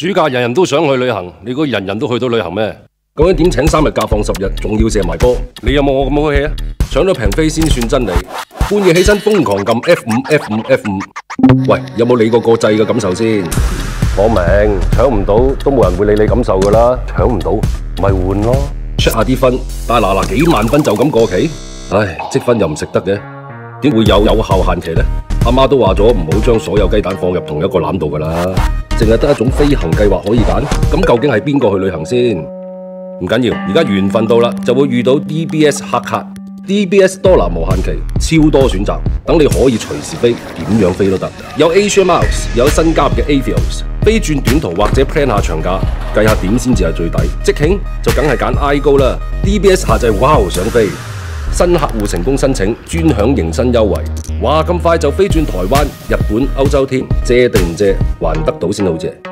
暑假人人都想去旅行，你估人人都去到旅行咩？咁样点请三日假放十日，仲要射埋波，你有冇我咁好气啊？抢到平飞先算真理。半夜起身疯狂揿 F 五 F 五 F 五，喂，有冇理过国际嘅感受先？我明，抢唔到都冇人会理你感受噶啦，抢唔到咪换咯，check 下啲分，但拿嗱嗱几万分就咁过期？唉，积分又唔食得嘅，点会有有效限期咧？阿妈都话咗唔好将所有鸡蛋放入同一个篮度噶啦。净系得一种飞行计划可以拣，咁究竟系边个去旅行先？唔紧要，而家缘分到啦，就会遇到 DBS 客客，DBS 多拿无限期，超多选择，等你可以随时飞，点样飞都得。有 a s i a Miles，有新加入嘅 Avios，飞转短途或者 plan 下长假，计下点先至系最抵。即兴就梗系拣 I Go 啦，DBS 下制，哇，上飞！新客户成功申请，专享迎新优惠。话咁快就飞转台湾、日本、欧洲添，借定唔借，还得到先好借。